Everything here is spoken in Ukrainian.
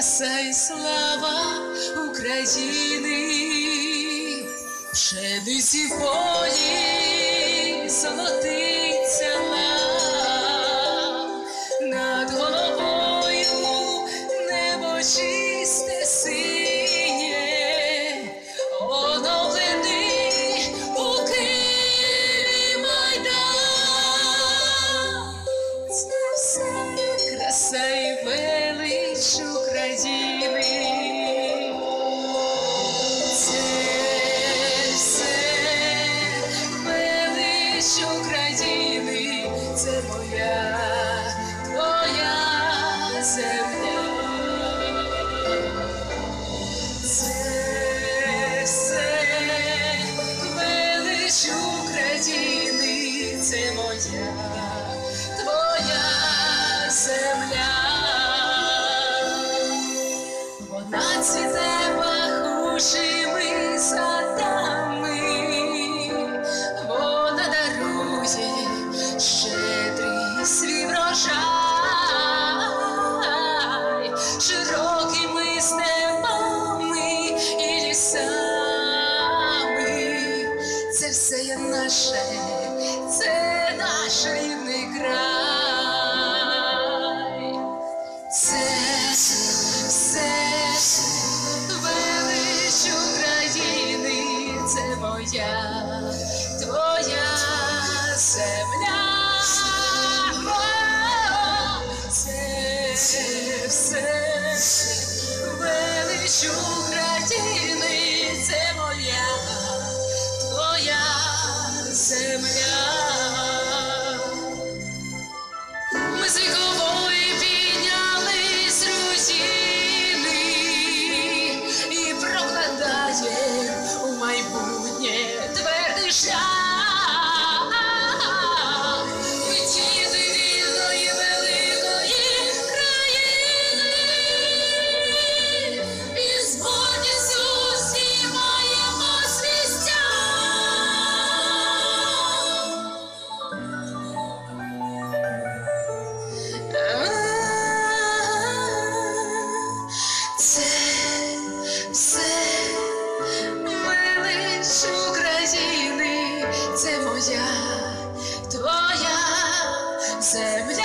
краса і слава України, пшениці в полі золотий. Це моя, твоя земля. життя, твоя земля, це все величу країни, це моя, твоя земля. service.